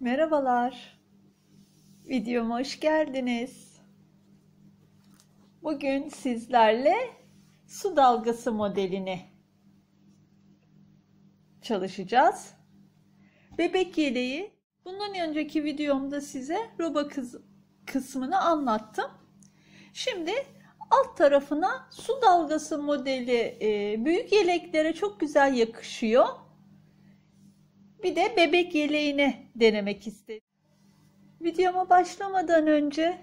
Merhabalar. Videoma hoş geldiniz. Bugün sizlerle su dalgası modelini çalışacağız. Bebek yeleği. Bundan önceki videomda size roba kısmını anlattım. Şimdi alt tarafına su dalgası modeli e, büyük yeleklere çok güzel yakışıyor. Bir de bebek yeleğini denemek istedim. Videoma başlamadan önce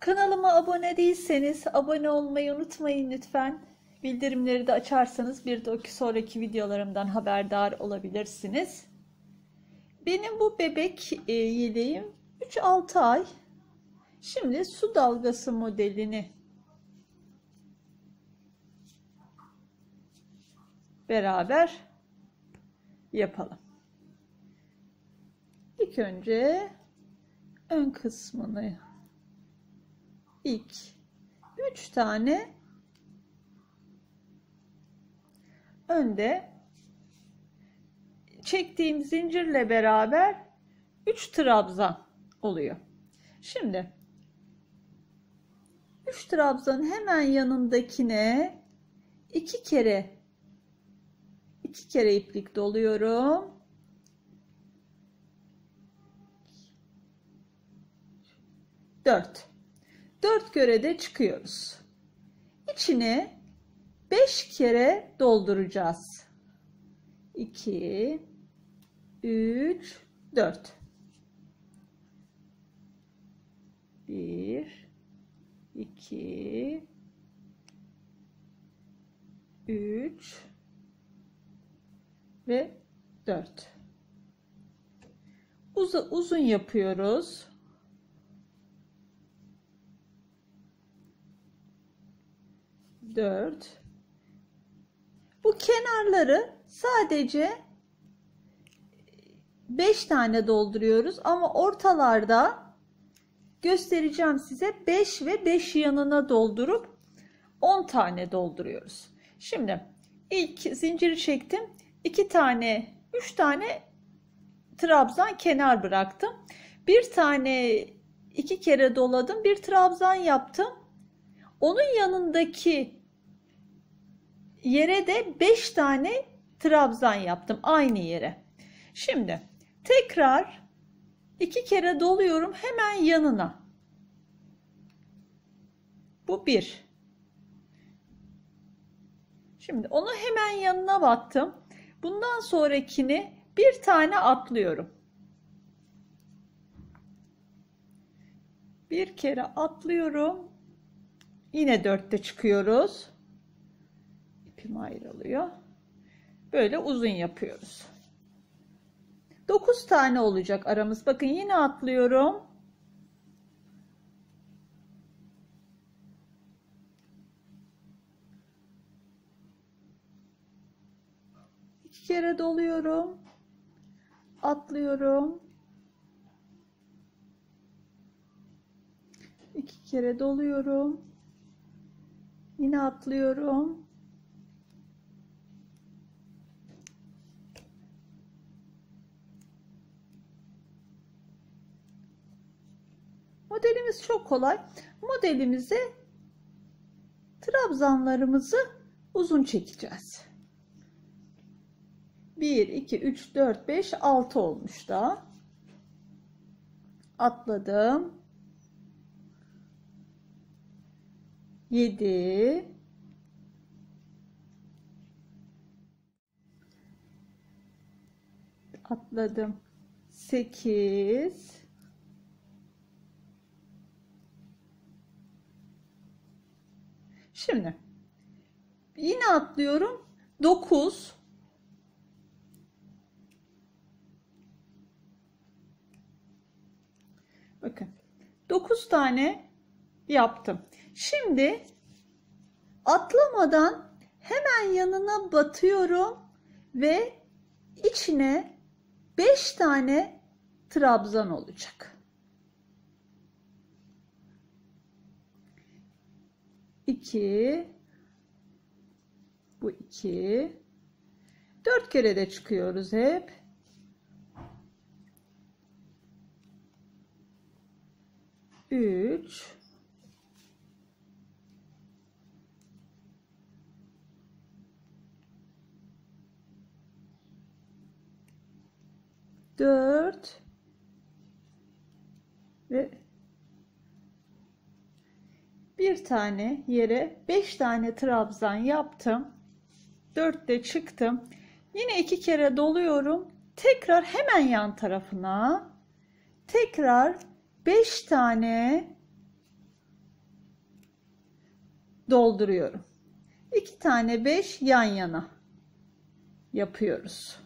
kanalıma abone değilseniz abone olmayı unutmayın lütfen. Bildirimleri de açarsanız bir de sonraki videolarımdan haberdar olabilirsiniz. Benim bu bebek e, yeleğim 3-6 ay. Şimdi su dalgası modelini beraber yapalım. İlk önce ön kısmını ilk 3 tane önde çektiğim zincirle beraber 3 trabzan oluyor. Şimdi 3 trabzanın hemen yanındakine 2 kere iki kere iplik doluyorum. Dört. Dört kere de çıkıyoruz. İçine beş kere dolduracağız. İki, üç, dört. Bir, iki, üç, ve 4. Uzun, uzun yapıyoruz. Dört. Bu kenarları sadece beş tane dolduruyoruz ama ortalarda göstereceğim size beş ve beş yanına doldurup on tane dolduruyoruz. Şimdi ilk zinciri çektim. 2 tane, 3 tane trabzan kenar bıraktım. Bir tane iki kere doladım. Bir trabzan yaptım. Onun yanındaki yere de 5 tane trabzan yaptım aynı yere. Şimdi tekrar iki kere doluyorum hemen yanına. Bu bir. Şimdi onu hemen yanına battım. Bundan sonrakini bir tane atlıyorum. Bir kere atlıyorum. Yine dörtte çıkıyoruz. İpim ayrılıyor. Böyle uzun yapıyoruz. Dokuz tane olacak aramız. Bakın yine atlıyorum. Kere doluyorum. Atlıyorum. iki kere doluyorum. Yine atlıyorum. Modelimiz çok kolay. Modelimize trabzanlarımızı uzun çekeceğiz. 1, 2, 3, 4, 5, 6 olmuş da. Atladım. 7 atladım. 8 şimdi yine atlıyorum. 9 Bakın 9 tane yaptım. Şimdi atlamadan hemen yanına batıyorum ve içine 5 tane trabzan olacak. 2 bu 2 4 kere de çıkıyoruz hep. 3 4 ve bir tane yere 5 tane trabzan yaptım. 4 de çıktım. Yine iki kere doluyorum. Tekrar hemen yan tarafına tekrar 5 tane dolduruyorum. 2 tane 5 yan yana yapıyoruz.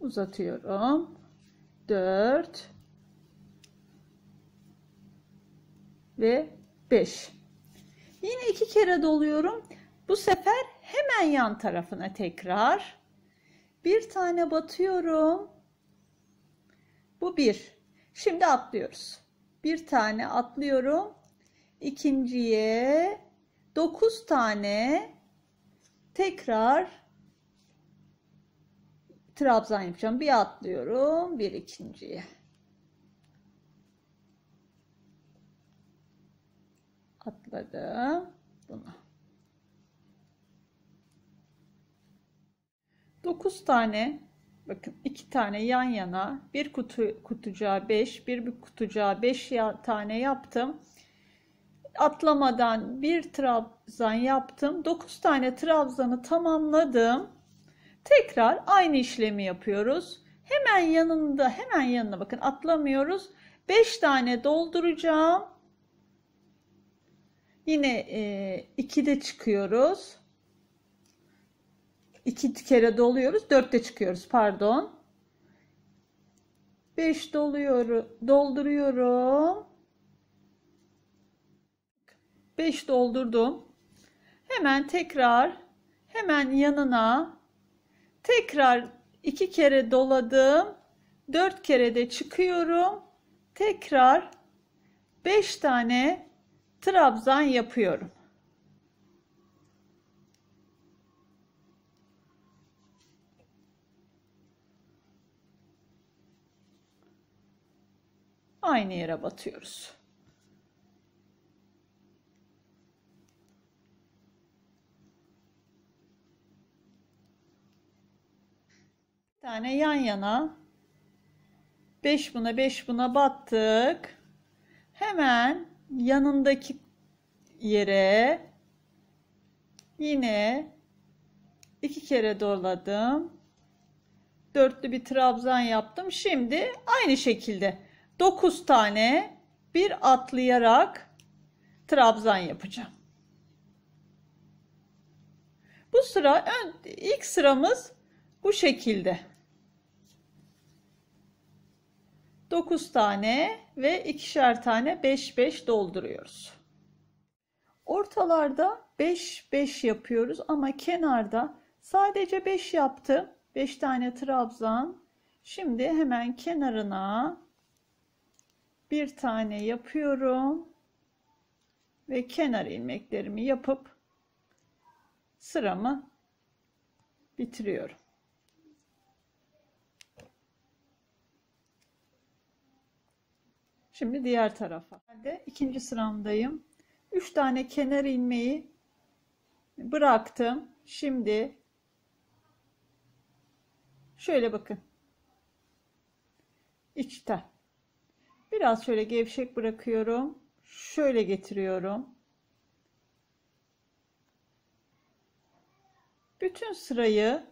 uzatıyorum. 4 ve 5. Yine iki kere doluyorum. Bu sefer hemen yan tarafına tekrar bir tane batıyorum. Bu bir. Şimdi atlıyoruz. Bir tane atlıyorum. İkinciye 9 tane tekrar trabzan yapacağım. Bir atlıyorum. Bir ikinciye. Atladım. Bunu. 9 tane bakın iki tane yan yana bir kutu kutucuğa 5 bir, bir kutucuğa 5 tane yaptım atlamadan bir trabzan yaptım 9 tane trabzanı tamamladım Tekrar aynı işlemi yapıyoruz. Hemen yanında, hemen yanına bakın atlamıyoruz. 5 tane dolduracağım. Yine e, 2'de çıkıyoruz. 2 kere doluyoruz. 4'te çıkıyoruz pardon. 5 doluyorum, dolduruyorum. 5 doldurdum. Hemen tekrar hemen yanına Tekrar iki kere doladım. Dört kere de çıkıyorum. Tekrar beş tane trabzan yapıyorum. Aynı yere batıyoruz. tane yan yana 5 buna 5 buna battık. Hemen yanındaki yere yine iki kere doladım. Dörtlü bir trabzan yaptım. Şimdi aynı şekilde 9 tane bir atlayarak trabzan yapacağım. Bu sıra ön, ilk sıramız bu şekilde. 9 tane ve ikişer tane 5 5 dolduruyoruz. Ortalarda 5 5 yapıyoruz ama kenarda sadece 5 yaptım. 5 tane trabzan. Şimdi hemen kenarına bir tane yapıyorum ve kenar ilmeklerimi yapıp sıramı bitiriyorum. Şimdi diğer tarafa. Ben ikinci sıramdayım. 3 tane kenar ilmeği bıraktım. Şimdi şöyle bakın. İçten. Biraz şöyle gevşek bırakıyorum. Şöyle getiriyorum. Bütün sırayı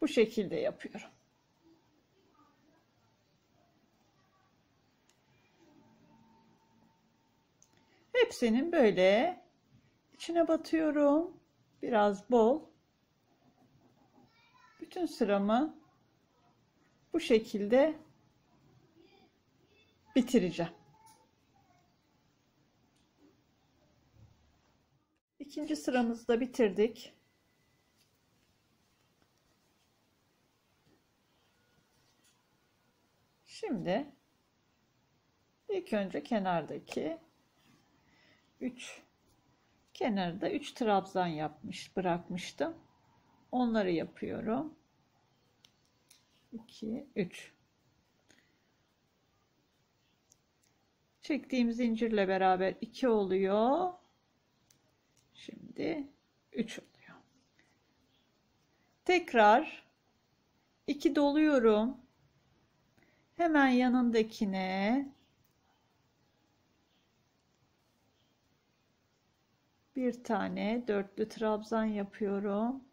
bu şekilde yapıyorum. Hepsinin böyle içine batıyorum. Biraz bol. Bütün sıramı bu şekilde bitireceğim. İkinci sıramızı da bitirdik. Şimdi ilk önce kenardaki 3 Kenarda 3 trabzan yapmış bırakmıştım. Onları yapıyorum. 2 3 Çektiğim zincirle beraber 2 oluyor. Şimdi 3 oluyor. Tekrar 2 doluyorum. Hemen yanındakine bir tane dörtlü trabzan yapıyorum.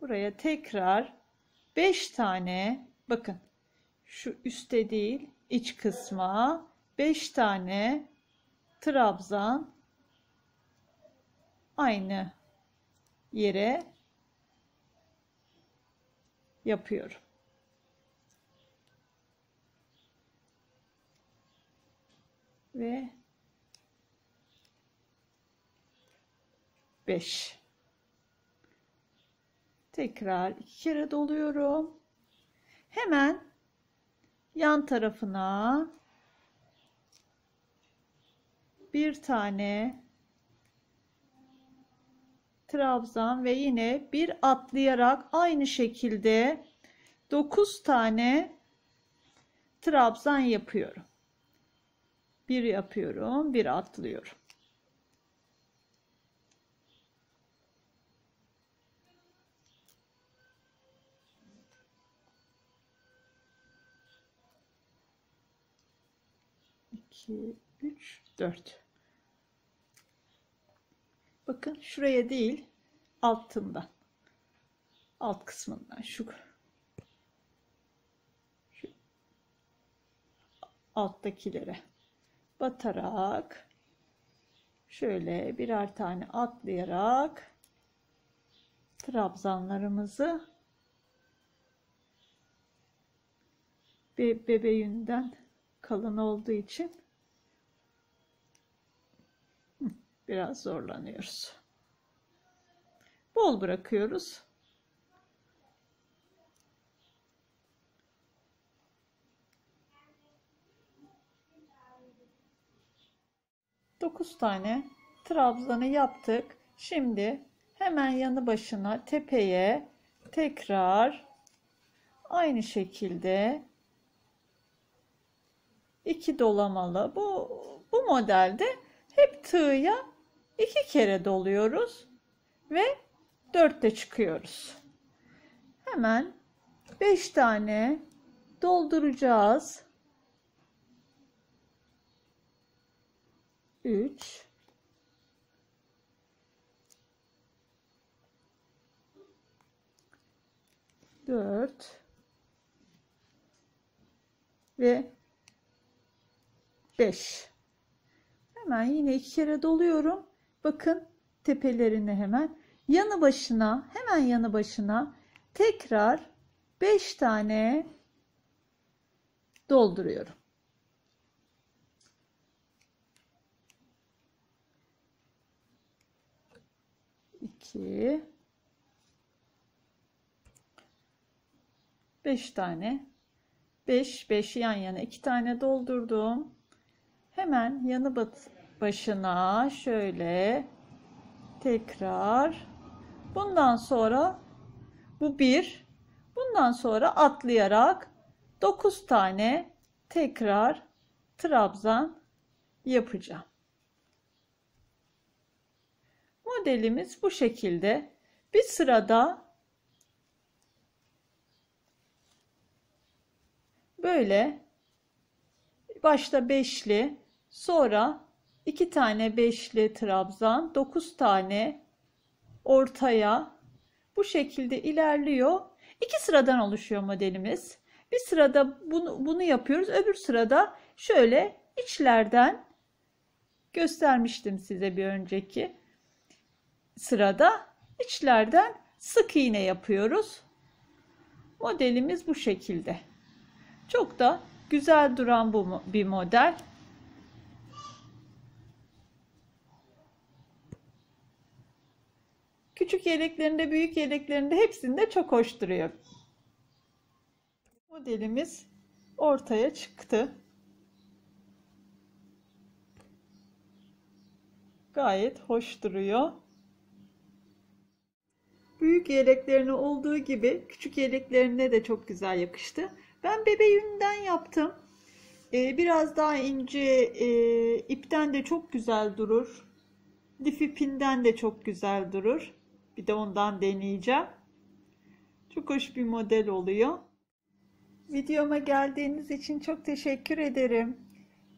Buraya tekrar 5 tane bakın şu üstte değil iç kısma 5 tane trabzan aynı yere yapıyorum. Ve 5 tekrar iki kere doluyorum. Hemen yan tarafına bir tane trabzan ve yine bir atlayarak aynı şekilde 9 tane trabzan yapıyorum. Bir yapıyorum, bir atlıyorum. 2, 3, 4. Bakın şuraya değil altından. Alt kısmından şu, şu alttakilere batarak şöyle birer tane atlayarak trabzanlarımızı bebeğinden kalın olduğu için biraz zorlanıyoruz. Bol bırakıyoruz. Dokuz tane trabzanı yaptık. Şimdi hemen yanı başına tepeye tekrar aynı şekilde iki dolamalı. Bu bu modelde hep tığya iki kere doluyoruz ve dörtte çıkıyoruz. Hemen beş tane dolduracağız. Üç, dört ve beş. Hemen yine iki kere doluyorum. Bakın tepelerine hemen yanı başına hemen yanı başına tekrar 5 tane dolduruyorum. İki, beş tane, beş, beş yan yana iki tane doldurdum. Hemen yanı başına şöyle tekrar bundan sonra bu bir bundan sonra atlayarak 9 tane tekrar trabzan yapacağım. Modelimiz bu şekilde. Bir sırada böyle başta beşli Sonra 2 tane beşli trabzan, 9 tane ortaya bu şekilde ilerliyor. İki sıradan oluşuyor modelimiz. Bir sırada bunu, bunu yapıyoruz. Öbür sırada şöyle içlerden göstermiştim size bir önceki sırada içlerden sık iğne yapıyoruz. Modelimiz bu şekilde. Çok da güzel duran bu bir model. Küçük yeleklerinde, büyük yeleklerinde hepsinde çok hoş duruyor. Modelimiz ortaya çıktı. Gayet hoş duruyor. Büyük yeleklerine olduğu gibi küçük yeleklerine de çok güzel yakıştı. Ben bebe yününden yaptım. Ee, biraz daha ince e, ipten de çok güzel durur. Lif ipinden de çok güzel durur. Bir de ondan deneyeceğim. Çok hoş bir model oluyor. Videoma geldiğiniz için çok teşekkür ederim.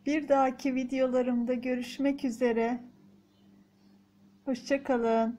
Bir dahaki videolarımda görüşmek üzere. Hoşça kalın.